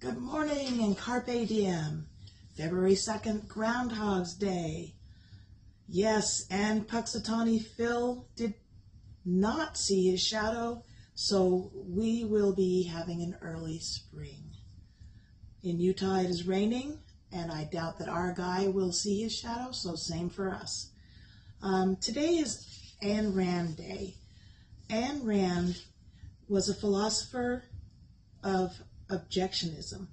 Good morning and Carpe Diem. February 2nd, Groundhog's Day. Yes, and Punxsutawney Phil did not see his shadow, so we will be having an early spring. In Utah, it is raining, and I doubt that our guy will see his shadow, so same for us. Um, today is Ayn Rand Day. Ayn Rand was a philosopher of Objectivism.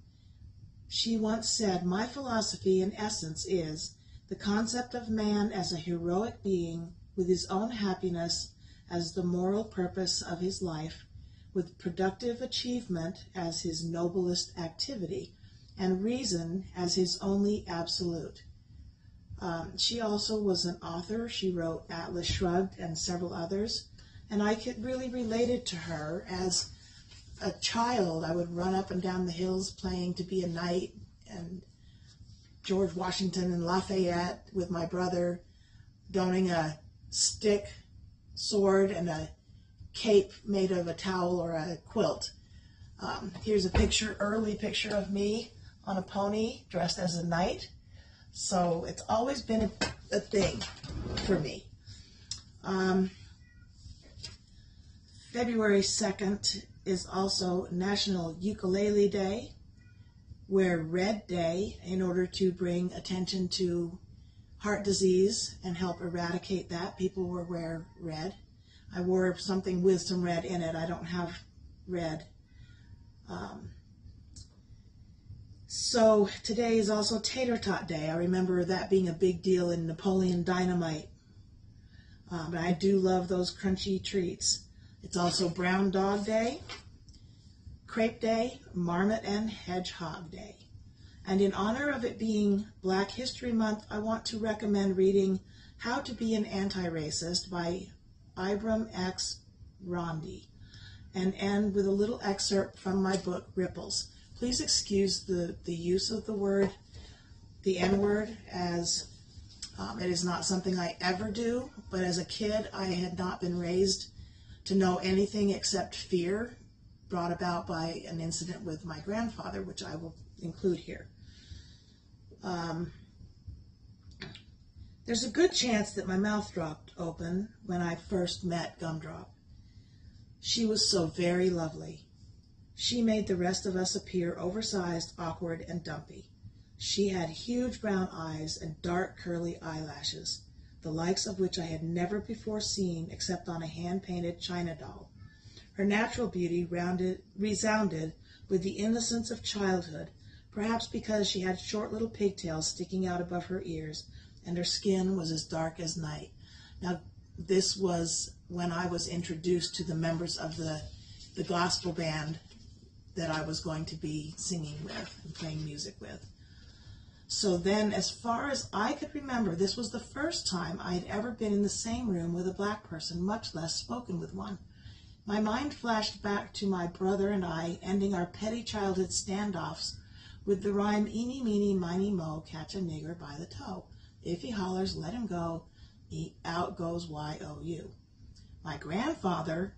She once said, My philosophy in essence is the concept of man as a heroic being with his own happiness as the moral purpose of his life, with productive achievement as his noblest activity, and reason as his only absolute. Um, she also was an author. She wrote Atlas Shrugged and several others. And I could really relate it to her as a child, I would run up and down the hills playing to be a knight and George Washington and Lafayette with my brother, donning a stick, sword, and a cape made of a towel or a quilt. Um, here's a picture, early picture of me on a pony dressed as a knight. So it's always been a, a thing for me. Um, February 2nd is also National Ukulele Day. Wear red day in order to bring attention to heart disease and help eradicate that. People will wear red. I wore something with some red in it. I don't have red. Um, so today is also Tater Tot Day. I remember that being a big deal in Napoleon Dynamite. Um, but I do love those crunchy treats. It's also Brown Dog Day, Crepe Day, Marmot and Hedgehog Day. And in honor of it being Black History Month, I want to recommend reading How to Be an Anti-Racist by Ibram X. Kendi and end with a little excerpt from my book, Ripples. Please excuse the, the use of the word, the N-word, as um, it is not something I ever do, but as a kid, I had not been raised to know anything except fear brought about by an incident with my grandfather, which I will include here. Um, there's a good chance that my mouth dropped open when I first met Gumdrop. She was so very lovely. She made the rest of us appear oversized, awkward, and dumpy. She had huge brown eyes and dark curly eyelashes the likes of which I had never before seen except on a hand-painted china doll. Her natural beauty rounded, resounded with the innocence of childhood, perhaps because she had short little pigtails sticking out above her ears, and her skin was as dark as night. Now, this was when I was introduced to the members of the, the gospel band that I was going to be singing with and playing music with. So then, as far as I could remember, this was the first time I had ever been in the same room with a black person, much less spoken with one. My mind flashed back to my brother and I ending our petty childhood standoffs with the rhyme, eeny, meeny, miny, mo, catch a nigger by the toe. If he hollers, let him go, He, out goes Y-O-U. My grandfather,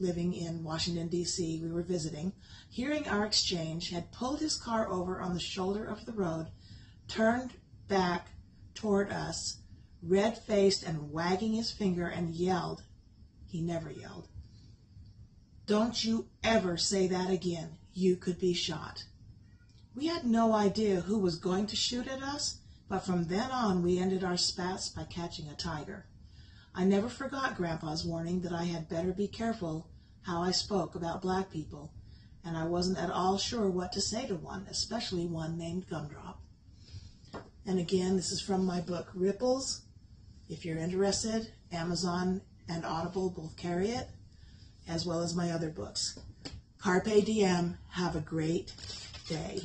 living in Washington, D.C., we were visiting, hearing our exchange, had pulled his car over on the shoulder of the road, turned back toward us, red-faced and wagging his finger, and yelled. He never yelled. Don't you ever say that again. You could be shot. We had no idea who was going to shoot at us, but from then on we ended our spats by catching a tiger. I never forgot Grandpa's warning that I had better be careful how I spoke about black people, and I wasn't at all sure what to say to one, especially one named Gumdrop. And again, this is from my book, Ripples. If you're interested, Amazon and Audible both carry it, as well as my other books. Carpe diem. Have a great day.